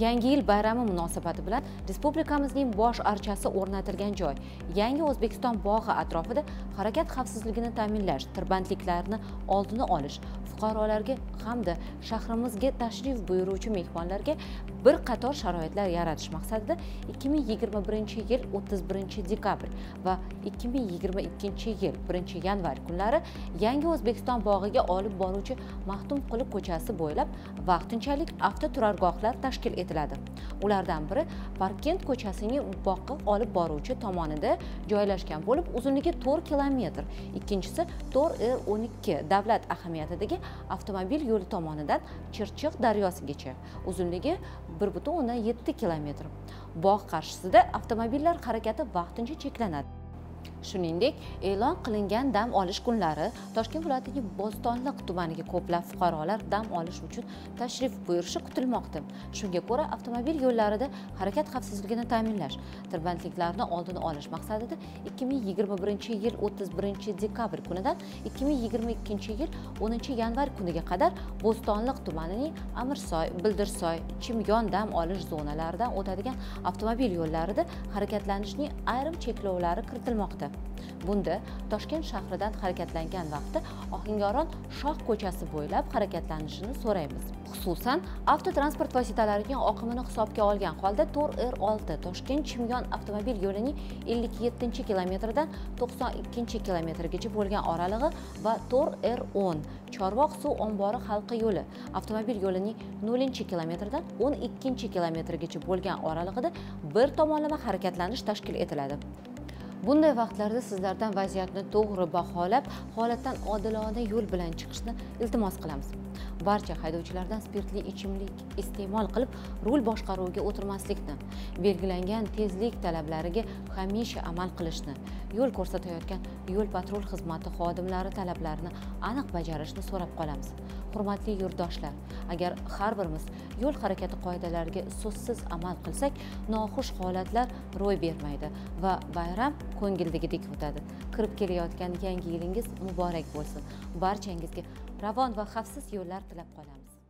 yangi yil bayrami munosabati bilan respublikamizning bosh archasi o'rnatilgan joy. Yangi o'zbekiston bog'i atrofida harakat xavfsizligini ta'minlash tirbandliklarni oldini olish fuqarolarga hamda shahrimizga tashrif buyuruvchi mehmonlarga bir qator sharoitlar yaratish maqsadida 2021 yil 31 dekabr va 2022 yil 1 yanvar kunlari yangi o'zbekiston bog'iga olib boruvchi maxtumquli ko'chasi bo'ylab vaqtinchalik avtoturargohlar tashkil etiladi. Ulardan biri parkent ko'chasining boqqa olib boruvchi tomonida joylashgan bo'lib uzunligi to'rt kilometr. Ikkinchisi to'rt e o'n ikki davlat ahamiyatidagi avtomobil yo'li tomonidan chirchiq daryosigacha. Uzunligi 1,7 kilometr. Bog' qarshisida avtomobillar harakati vaqtincha cheklanadi. Shuningdek e'lon qilingan dam olish kunlari toshkent viloyatining bo'stonliq tumaniga ko'plab fuqarolar dam olish uchun tashrif buyurishi kutilmoqda. Shunga ko'ra avtomobil yo'llarida harakat xavfsizligini ta'minlash tirbandliklarni oldini olish maqsadida 2021 yil 31 dekabr kunidan 2022 yil 10 yanvar kuniga qadar bo'stonliq tumanining amirsoy bildirsoy chimyon dam olish zonalaridan o'tadigan avtomobil yo'llarida harakatlanishning ayrim cheklovlari kiritilmoqda. Bunda toshkent shahridan harakatlangan vaqtda ohangaron shoh ko'chasi bo'ylab harakatlanishini so'raymiz. Xususan avtotransport vositalarining oqimini hisobga olgan holda to'rt r er olti toshkent chimyon avtomobil yo'lining ellik yettinchi kilometridan to'qson ikkinchi kilometrgacha bo'lgan oralig'i va to'rt r er o'n chorvoq suv ombori halqa yo'li avtomobil yo'lining nollinchi kilometrdan o'n ikkinchi kilometrgacha bo'lgan oralig'ida bir tomonlama harakatlanish tashkil etiladi. Bunday vaqtlarda sizlardan vaziyatni to'g'ri baholab holatdan odilona yo'l bilan chiqishni iltimos qilamiz. Barcha haydovchilardan spirtli ichimlik iste'mol qilib rul boshqaruviga o'tirmaslikni belgilangan tezlik talablariga hamisha amal qilishni yo'l ko'rsatayotgan yo'l patrul xizmati xodimlari talablarini aniq bajarishni so'rab qolamiz. Hurmatli yurtdoshlar agar har birimiz yo'l harakati qoidalariga so'zsiz amal qilsak noxush holatlar ro'y bermaydi va bayram ko'ngildagidek o'tadi. Kirib kelayotgan yangi yilingiz muborak bo'lsin. Barchangizga ravon va xavfsiz yo'llar tilab qolamiz.